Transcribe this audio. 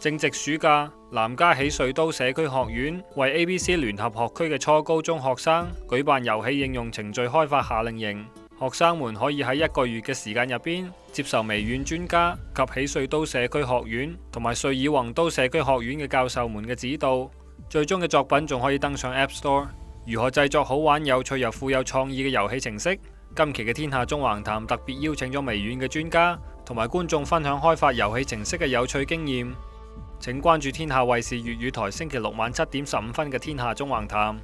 正值暑假，南加起瑞都社区学院为 A、B、C 联合学区嘅初高中学生举办游戏应用程序开发夏令营。学生们可以喺一个月嘅时间入边接受微软专家及起瑞都社区学院同埋瑞尔宏都社区学院嘅教授们嘅指导。最终嘅作品仲可以登上 App Store。如何制作好玩、有趣又富有创意嘅游戏程式？今期嘅《天下中横谈》特别邀请咗微软嘅专家同埋观众分享开发游戏程式嘅有趣经验。请关注天下卫视粤语台，星期六晚七点十五分嘅《天下中横探》。